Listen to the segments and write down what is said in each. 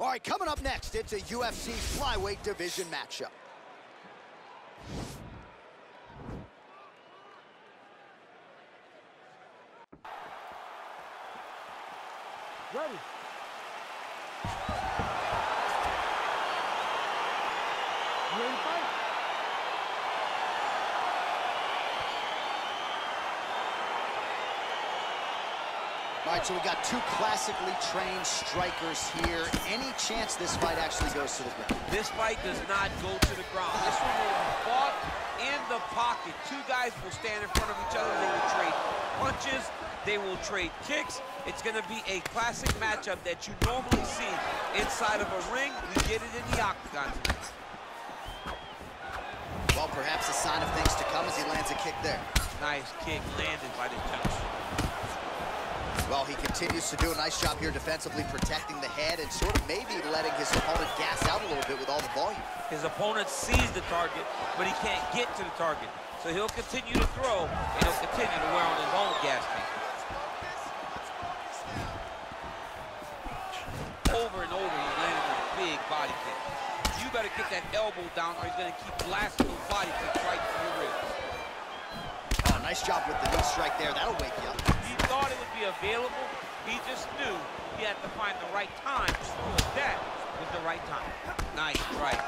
All right, coming up next, it's a UFC flyweight division matchup. Ready. You ready to fight? All right, so we got two classically trained strikers here. Any chance this fight actually goes to the ground? This fight does not go to the ground. This one will be fought in the pocket. Two guys will stand in front of each other. They will trade punches. They will trade kicks. It's going to be a classic matchup that you normally see inside of a ring. We get it in the octagon. Well, perhaps a sign of things to come as he lands a kick there. Nice kick landed by the gentleman. Well, he continues to do a nice job here defensively protecting the head and sort of maybe letting his opponent gas out a little bit with all the volume. His opponent sees the target, but he can't get to the target. So he'll continue to throw, and he'll continue to wear on his own gas tank. Over and over, he's landing with a big body kick. You better get that elbow down, or he's going to keep blasting those body kicks right through your ribs. Oh, nice job with the knee strike there. That'll wake you up. He thought it would be available. He just knew he had to find the right time. That was the right time. Nice strike.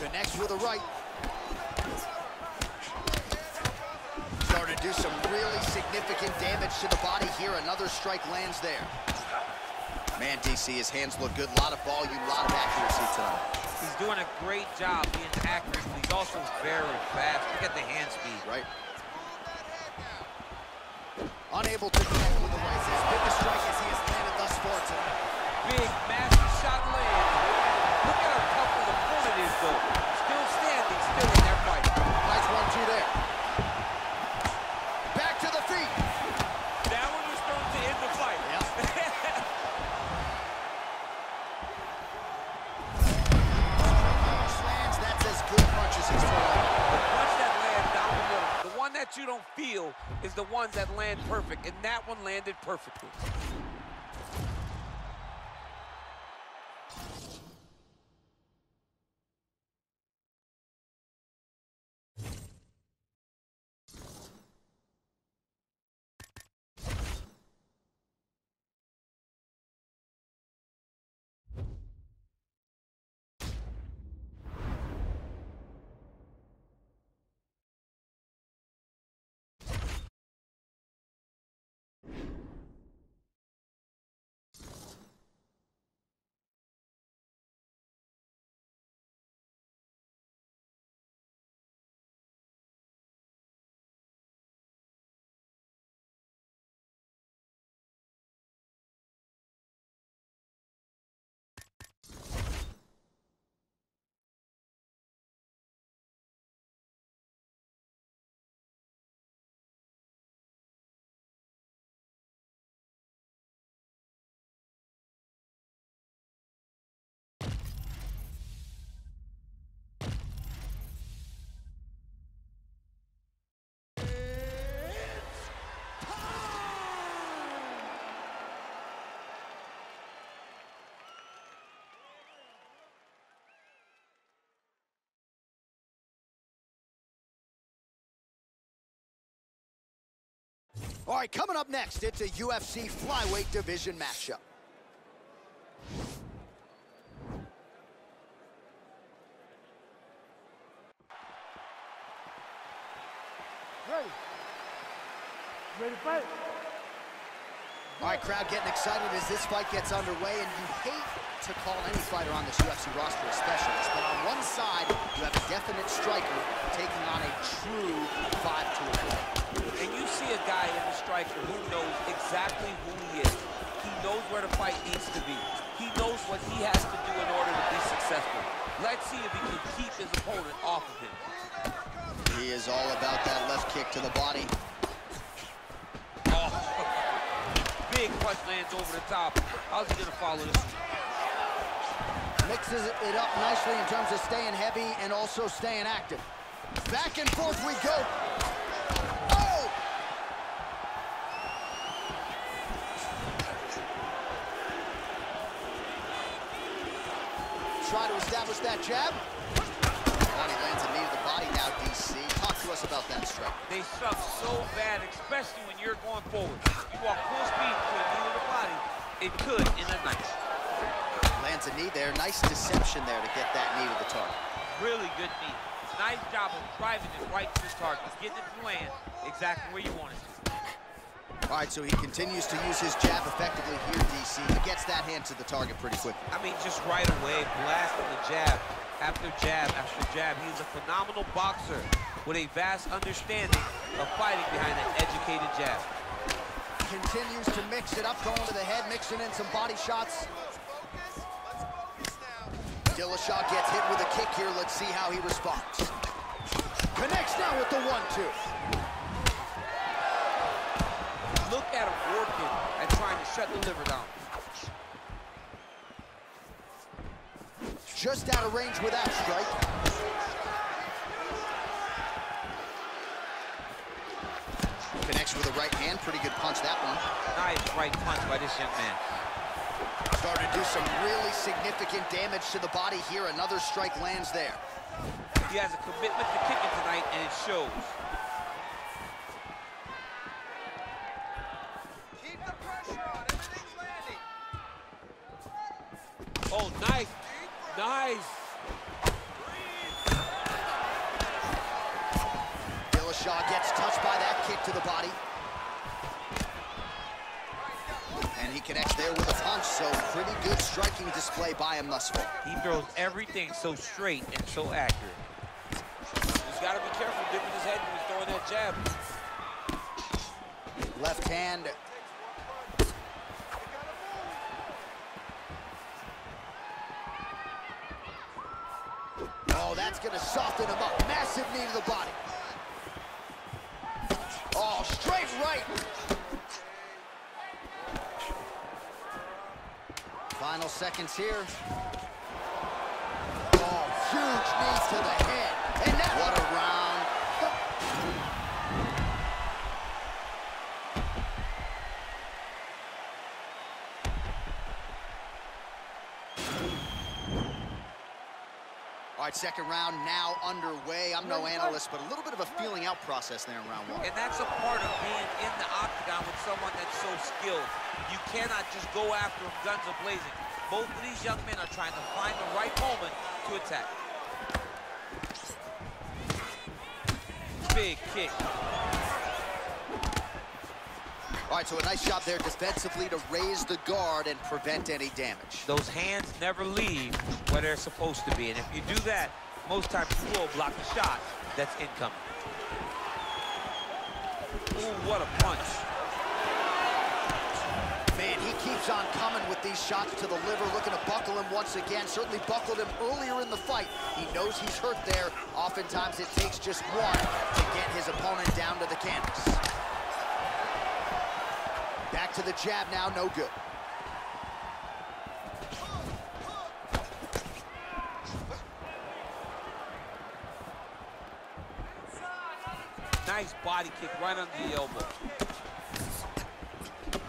Connects with a right. Starting to do some really significant damage to the body here. Another strike lands there. Man, DC, his hands look good. A lot of volume, a lot of accuracy tonight. He's doing a great job being accurate, but he's also very fast. Look at the hand speed. Right. Unable to connect with the right. His biggest strike as he has landed thus far tonight. Big, massive that land perfect, and that one landed perfectly. All right, coming up next, it's a UFC flyweight division matchup. Ready. Ready to fight? All right, crowd getting excited as this fight gets underway, and you hate to call any fighter on this UFC roster a specialist, but on one side, you have a definite striker taking on a true five-tool player. And you see a guy in the striker who knows exactly who he is. He knows where the fight needs to be. He knows what he has to do in order to be successful. Let's see if he can keep his opponent off of him. He is all about that left kick to the body. Oh, big punch lands over the top. How's he gonna follow this? Mixes it up nicely in terms of staying heavy and also staying active. Back and forth we go. Oh! Try to establish that jab. Body lands a knee to the body now, DC. Talk to us about that strike. They suck so bad, especially when you're going forward. You walk full speed to the knee to the body. It could in a night. Lands a knee there. Nice deception there to get that knee to the target. Really good knee. Nice job of driving it right to the target, getting it to land exactly where you want it to. All right, so he continues to use his jab effectively here, DC. He gets that hand to the target pretty quickly. I mean, just right away, blasting the jab after jab after jab. He's a phenomenal boxer with a vast understanding of fighting behind an educated jab. Continues to mix it up, going to the head, mixing in some body shots. Dillashaw gets hit with a kick here. Let's see how he responds. Connects now with the one-two. Look at him working and trying to shut the liver down. Just out of range with that strike. Connects with a right hand. Pretty good punch, that one. Nice right punch by this young man. Starting to do some really significant damage to the body here. Another strike lands there. He has a commitment to kicking tonight, and it shows. Keep the pressure on. Everything's landing. Oh, nice. Nice. Dillashaw gets touched by that kick to the body. He connects there with a punch, so pretty good striking display by him thus far. He throws everything so straight and so accurate. He's got to be careful dipping his head when he's throwing that jab. Left hand. Oh, that's gonna soften him up. Massive knee to the body. Oh, straight right. Final seconds here. Oh, huge knee to the head. All right, second round now underway. I'm no analyst, but a little bit of a feeling out process there in round one. And that's a part of being in the octagon with someone that's so skilled. You cannot just go after him guns a-blazing. Both of these young men are trying to find the right moment to attack. Big kick. All right, so a nice job there defensively to raise the guard and prevent any damage. Those hands never leave where they're supposed to be. And if you do that, most times you will block the shot that's incoming. Ooh, what a punch. Man, he keeps on coming with these shots to the liver, looking to buckle him once again. Certainly buckled him earlier in the fight. He knows he's hurt there. Oftentimes it takes just one to get his opponent down to the canvas. Back to the jab now, no good. Nice body kick right under the elbow.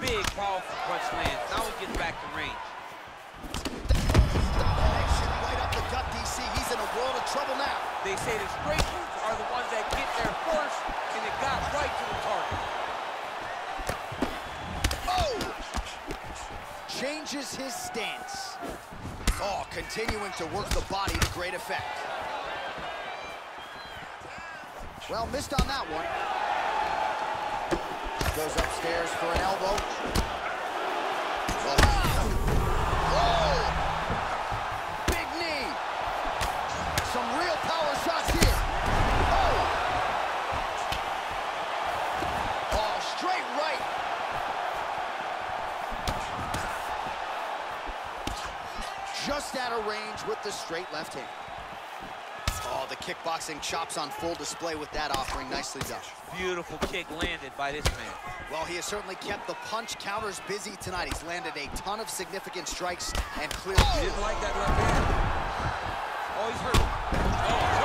Big, powerful punch lands. Now he gets back to range. His stance. Oh, continuing to work the body to great effect. Well, missed on that one. Goes upstairs for an elbow. Straight left hand. Oh, the kickboxing chops on full display with that offering. Nicely done. Beautiful kick landed by this man. Well, he has certainly kept the punch counters busy tonight. He's landed a ton of significant strikes and clearly... He didn't like that left hand. Oh, he's hurt oh,